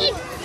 It's